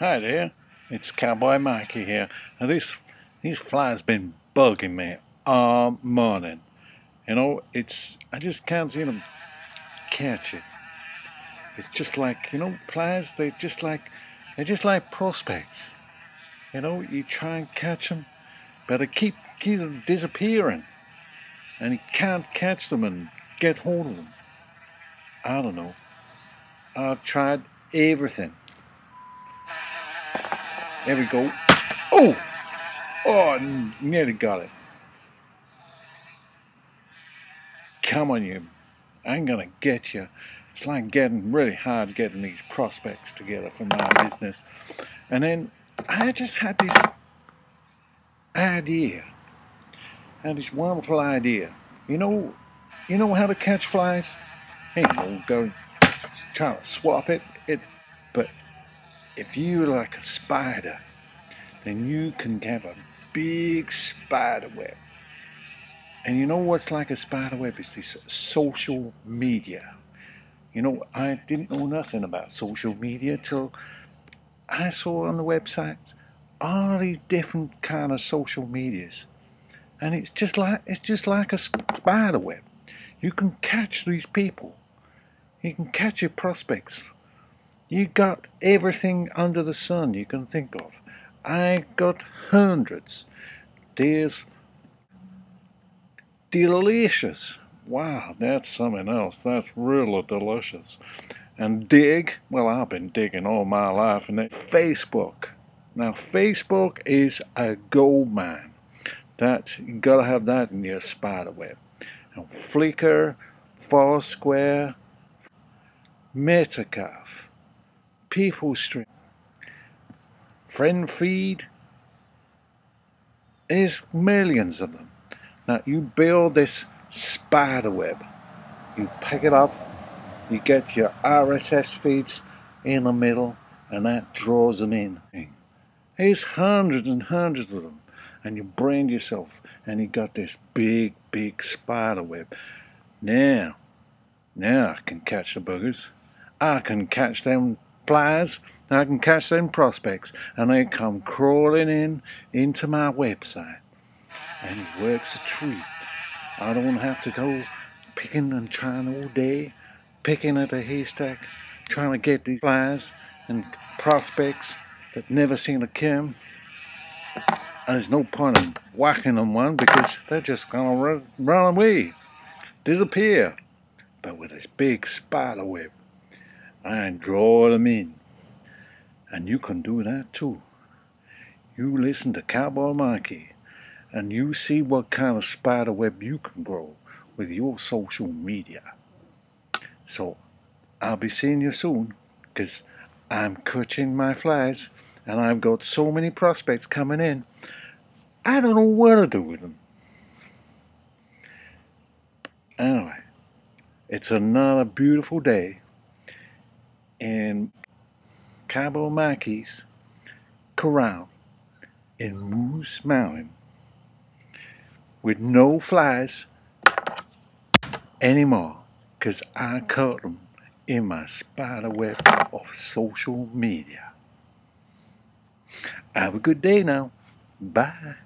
Hi there, it's Cowboy Mikey here. Now this these flies been bugging me all morning. You know, it's I just can't seem to catch it. It's just like you know, flies. They just like they're just like prospects. You know, you try and catch them, but they keep keep disappearing, and you can't catch them and get hold of them. I don't know. I've tried everything. There we go. Oh! Oh, nearly got it. Come on, you. I ain't gonna get you. It's like getting really hard getting these prospects together for my business. And then I just had this idea. I had this wonderful idea. You know, you know how to catch flies? Ain't no go trying to swap it. It, but if you're like a spider, then you can have a big spider web. And you know what's like a spider web is this social media. You know, I didn't know nothing about social media till I saw on the website all these different kind of social medias. And it's just like it's just like a spider web. You can catch these people. You can catch your prospects you got everything under the sun you can think of. I got hundreds. There's delicious. Wow, that's something else. That's really delicious. And Digg, well, I've been digging all my life. And Facebook. Now, Facebook is a gold mine. That you gotta have that in your spider web. And Flickr, Foursquare, Metacafe people stream, FriendFeed. There's millions of them. Now you build this spider web. You pick it up, you get your RSS feeds in the middle, and that draws them in. There's hundreds and hundreds of them, and you brand yourself, and you got this big, big spider web. Now, now I can catch the buggers. I can catch them flies, I can catch them prospects, and they come crawling in into my website. And it works a treat. I don't have to go picking and trying all day, picking at a haystack, trying to get these flies and prospects that never seem to come. And there's no point in whacking them one because they're just gonna run, run away, disappear. But with this big spider web, and draw them in. And you can do that too. You listen to Cowboy Mikey and you see what kind of spider web you can grow with your social media. So I'll be seeing you soon because I'm catching my flies and I've got so many prospects coming in. I don't know what to do with them. Anyway, it's another beautiful day in Cowboy Mikey's corral in Moose Mountain with no flies anymore because I caught them in my spider web of social media. Have a good day now. Bye.